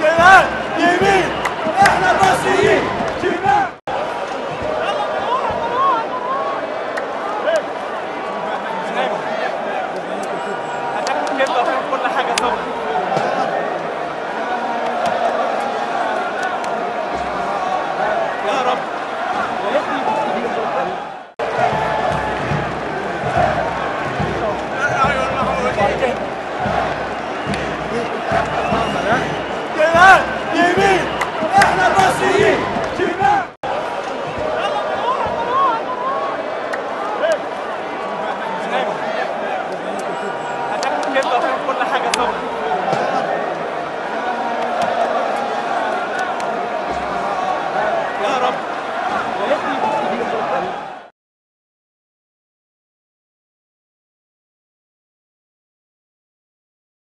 جمال يمين إحنا المصريين جمال Thank you. كل حاجة طبعا